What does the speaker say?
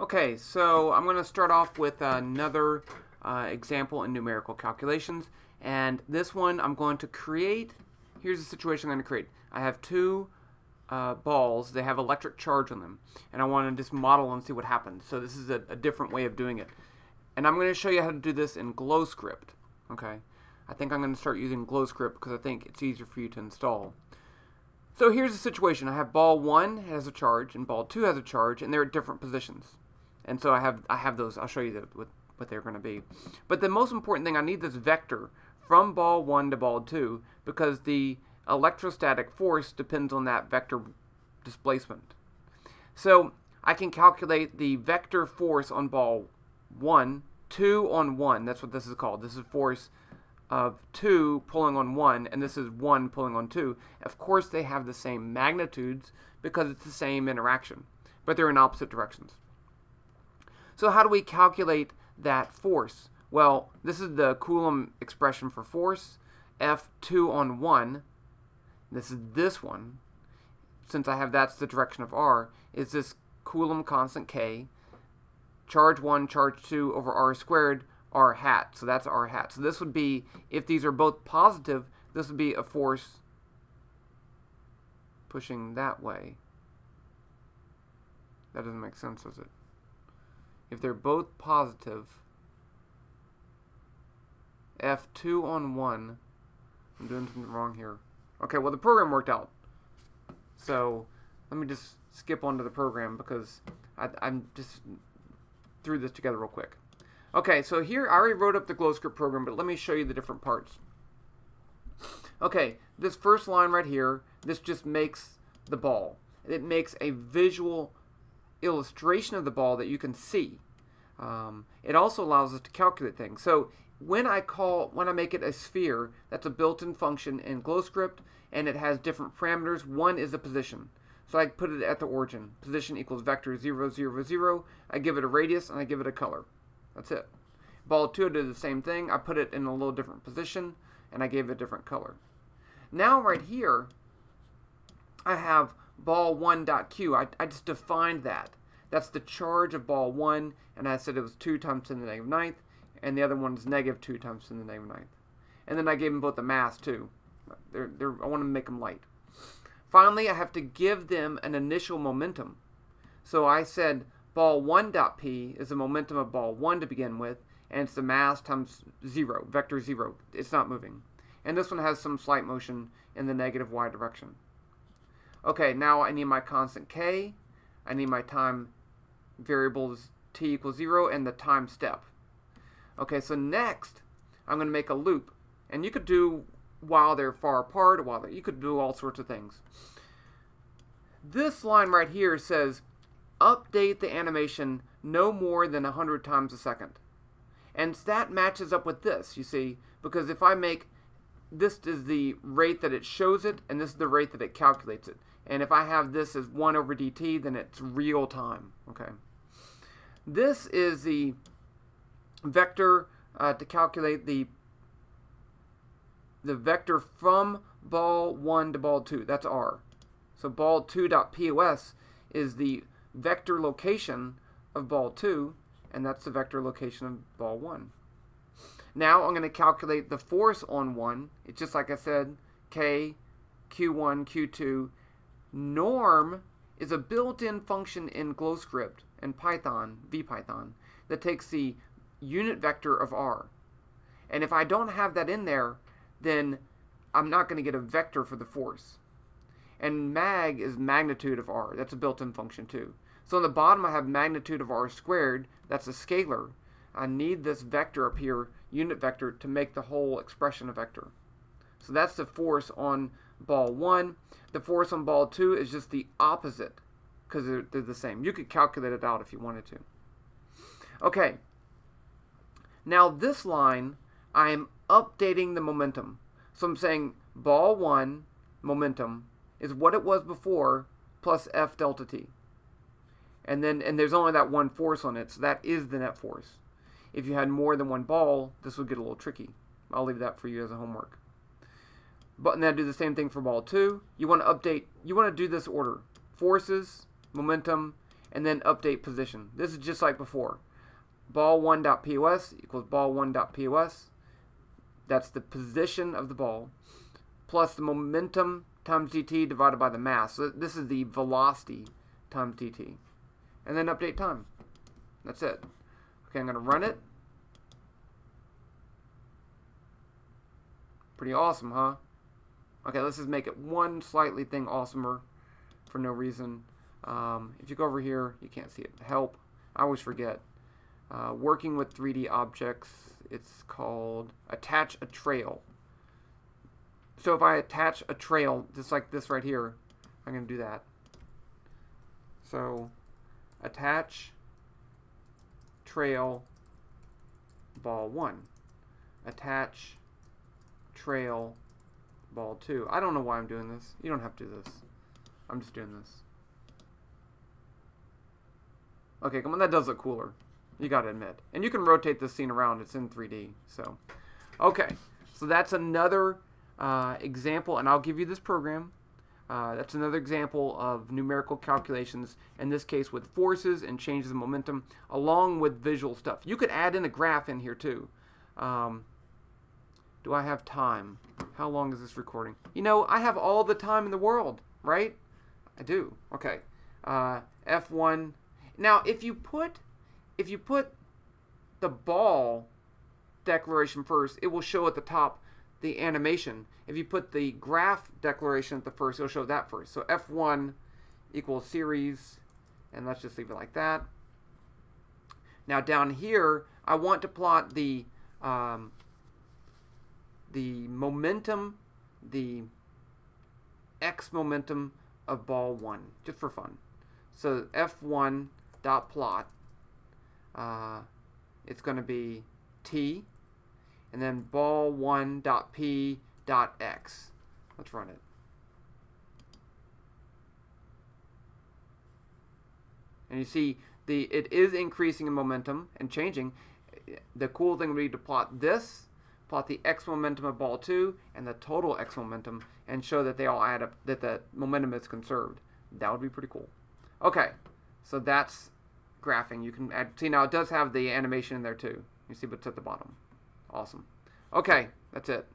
Okay, so I'm going to start off with another uh, example in numerical calculations. And this one I'm going to create, here's the situation I'm going to create. I have two uh, balls, they have electric charge on them. And I want to just model and see what happens. So this is a, a different way of doing it. And I'm going to show you how to do this in GlowScript. Okay, I think I'm going to start using GlowScript because I think it's easier for you to install. So here's the situation. I have ball 1 has a charge and ball 2 has a charge and they're at different positions. And so I have I have those. I'll show you the, what, what they're going to be. But the most important thing, I need this vector from ball 1 to ball 2 because the electrostatic force depends on that vector displacement. So I can calculate the vector force on ball 1, 2 on 1. That's what this is called. This is force of 2 pulling on 1, and this is 1 pulling on 2. Of course, they have the same magnitudes because it's the same interaction, but they're in opposite directions. So how do we calculate that force? Well, this is the Coulomb expression for force, F2 on 1. This is this one. Since I have that's the direction of R, is this Coulomb constant K, charge 1, charge 2 over R squared, r hat. So that's r hat. So this would be, if these are both positive, this would be a force pushing that way. That doesn't make sense, does it? If they're both positive, F2 on 1, I'm doing something wrong here. Okay, well the program worked out. So let me just skip onto the program because I, I'm just threw this together real quick. Okay, so here I already wrote up the GlowScript program, but let me show you the different parts. Okay, this first line right here, this just makes the ball. It makes a visual illustration of the ball that you can see. Um, it also allows us to calculate things. So when I call, when I make it a sphere, that's a built-in function in GlowScript, and it has different parameters. One is the position. So I put it at the origin. Position equals vector 0, 0, 0. I give it a radius, and I give it a color. That's it. Ball 2 did the same thing. I put it in a little different position, and I gave it a different color. Now right here, I have ball 1.q. I, I just defined that. That's the charge of ball 1, and I said it was 2 times 10 to the negative ninth, and the other one is negative 2 times 10 to the negative ninth. And then I gave them both the mass, too. They're, they're, I want to make them light. Finally, I have to give them an initial momentum. So I said ball 1 dot p is the momentum of ball 1 to begin with, and it's the mass times 0, vector 0. It's not moving. And this one has some slight motion in the negative y direction. Okay, now I need my constant k. I need my time variables t equals 0 and the time step. Okay, so next I'm going to make a loop. And you could do while they're far apart, while they're, you could do all sorts of things. This line right here says update the animation no more than 100 times a second. And that matches up with this, you see, because if I make, this is the rate that it shows it, and this is the rate that it calculates it. And if I have this as 1 over dt, then it's real time, okay? This is the vector uh, to calculate the the vector from ball 1 to ball 2. That's R. So ball 2.pos is the vector location of ball 2, and that's the vector location of ball 1. Now I'm going to calculate the force on 1. It's just like I said, K, Q1, Q2. Norm is a built-in function in GlowScript and Python, VPython, that takes the unit vector of R. And if I don't have that in there, then I'm not going to get a vector for the force. And mag is magnitude of r. That's a built-in function too. So on the bottom I have magnitude of r squared. That's a scalar. I need this vector up here, unit vector, to make the whole expression a vector. So that's the force on ball 1. The force on ball 2 is just the opposite because they're, they're the same. You could calculate it out if you wanted to. Okay. Now this line, I am updating the momentum. So I'm saying ball 1 momentum is what it was before plus F delta T. And then and there's only that one force on it, so that is the net force. If you had more than one ball, this would get a little tricky. I'll leave that for you as a homework. But then do the same thing for ball 2. You want to update, you want to do this order. Forces, momentum, and then update position. This is just like before. Ball1.pos equals ball1.pos. That's the position of the ball plus the momentum times dt divided by the mass. So this is the velocity times dt. And then update time. That's it. Okay, I'm going to run it. Pretty awesome, huh? Okay, let's just make it one slightly thing awesomer for no reason. Um, if you go over here, you can't see it. Help. I always forget. Uh, working with 3D objects, it's called attach a trail. So if I attach a trail, just like this right here, I'm going to do that. So attach trail ball 1. Attach trail ball too. I don't know why I'm doing this. You don't have to do this. I'm just doing this. Okay, come on, that does look cooler. You gotta admit. And you can rotate this scene around. It's in 3D. So, okay. So that's another uh, example, and I'll give you this program. Uh, that's another example of numerical calculations, in this case with forces and changes in momentum, along with visual stuff. You could add in a graph in here too. Um, do I have time? How long is this recording? You know, I have all the time in the world, right? I do. Okay. Uh, F1. Now, if you put, if you put the ball declaration first, it will show at the top the animation. If you put the graph declaration at the first, it'll show that first. So F1 equals series, and let's just leave it like that. Now down here, I want to plot the um, the momentum, the x momentum of ball 1, just for fun. So F1 dot plot, uh, it's going to be t and then ball one dot p dot x. Let's run it. And you see the it is increasing in momentum and changing. The cool thing would be to plot this, plot the x momentum of ball 2 and the total x momentum and show that they all add up, that the momentum is conserved. That would be pretty cool. Okay, so that's graphing. You can add, see now it does have the animation in there too. You see what's at the bottom. Awesome. Okay, that's it.